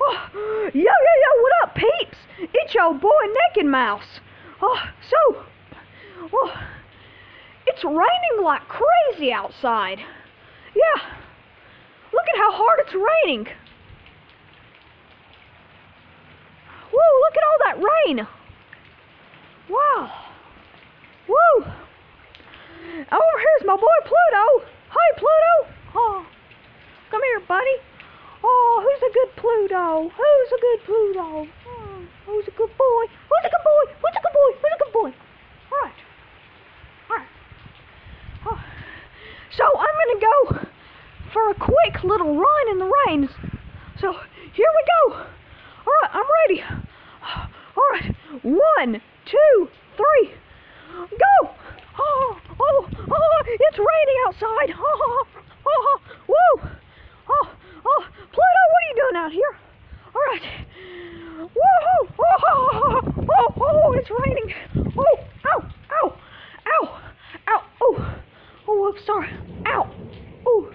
Oh, yo, yo, yo, what up, peeps? It's your boy Naked Mouse. Oh, so, oh, it's raining like crazy outside. Yeah, look at how hard it's raining. Whoa, look at all that rain. Wow. Woo. Over oh, here's my boy Pluto. Hi, Pluto. Oh, come here, buddy. Good Pluto? Who's a good Pluto? Oh, who's a good boy? Who's a good boy? Who's a good boy? Who's a good boy? All right. All right. Oh. So I'm going to go for a quick little run in the rain. So here we go. All right, I'm ready. All right. One, two, three. Go. Oh, oh, oh, it's raining outside. Oh, woo. Oh, oh, Pluto, what are you doing out here? All right. Whoa, oh, oh, oh, oh, it's raining. Oh, ow, ow, ow, ow, oh, oh, I'm sorry. Ow, oh,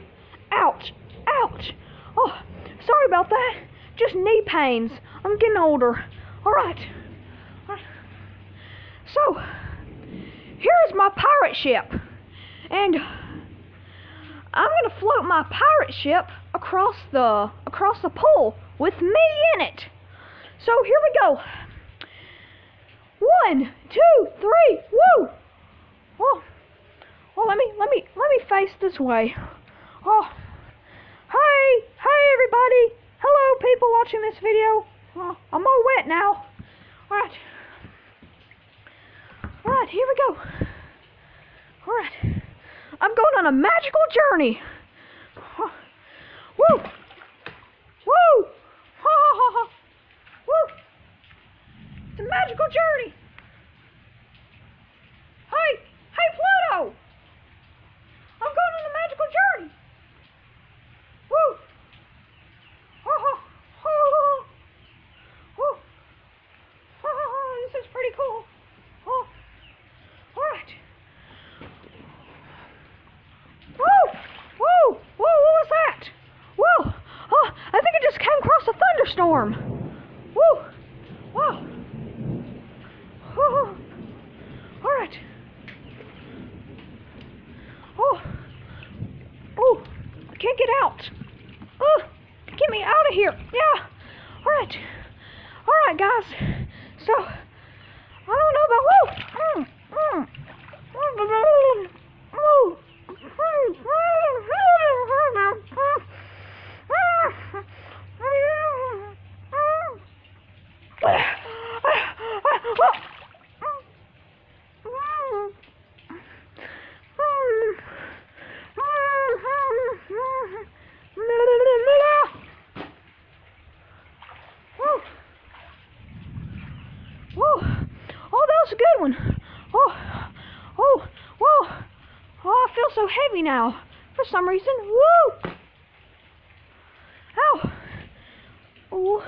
ouch, ouch. Oh, sorry about that. Just knee pains. I'm getting older. All right. All right. So, here's my pirate ship. And I'm gonna float my pirate ship across the across the pool with me in it. So here we go. One, two, three, woo! Oh, oh, let me let me let me face this way. Oh, hey, hey everybody! Hello, people watching this video. Oh, I'm all wet now. All right, all right, here we go. All right. I'm going on a magical journey. Woo! Woo! Ha ha ha ha! Woo! It's a magical journey. Hey! Hey, Pluto! I'm going on a magical journey. Woo! Ha ha! Ha ha! Woo! Ha ha ha! This is pretty cool. Oh. All right. Whoa! Whoa! Whoa! What was that? Whoa! Oh, I think I just came across a thunderstorm. Whoa! Wow! Oh! All right. Oh! Oh! I can't get out. Oh! Get me out of here! Yeah! All right. All right, guys. So, I don't know about whoa. Mm, mm. Woo. Woo. Whoa! Oh, that was a good one. Oh, oh, whoa! Oh, I feel so heavy now. For some reason. Woo! Ow! Oh.